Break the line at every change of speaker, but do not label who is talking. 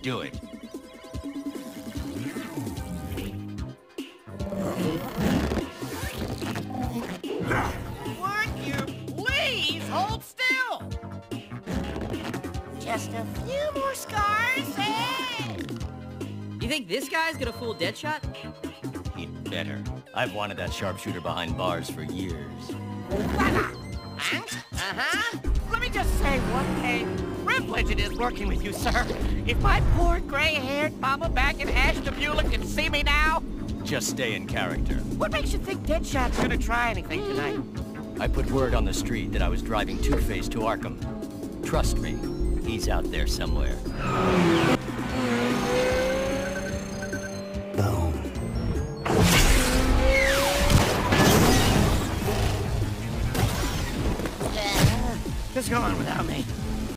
Do it.
Would you please hold still? Just a few more scars and...
You think this guy's gonna fool Deadshot?
He'd better. I've wanted that sharpshooter behind bars for years.
Huh? Uh-huh. Let me just say one thing. Privilege it is working with you, sir. If my poor gray-haired mama back in Ashtabula can see me now,
Just stay in character.
what makes you think Deadshot's gonna try anything tonight?
I put word on the street that I was driving Two-Face to Arkham. Trust me, he's out there somewhere.
Boom.
Just go on without me.